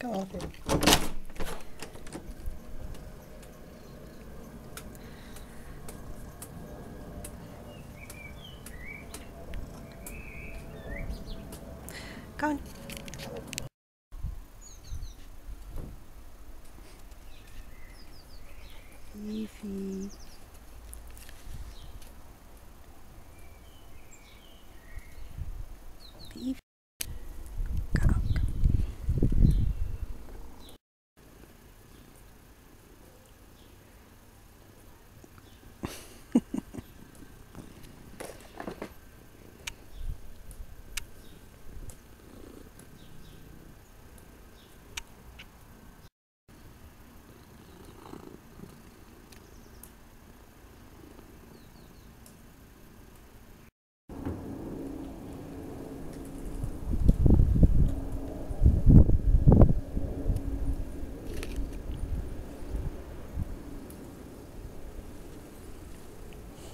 Go over. Go on. Evie.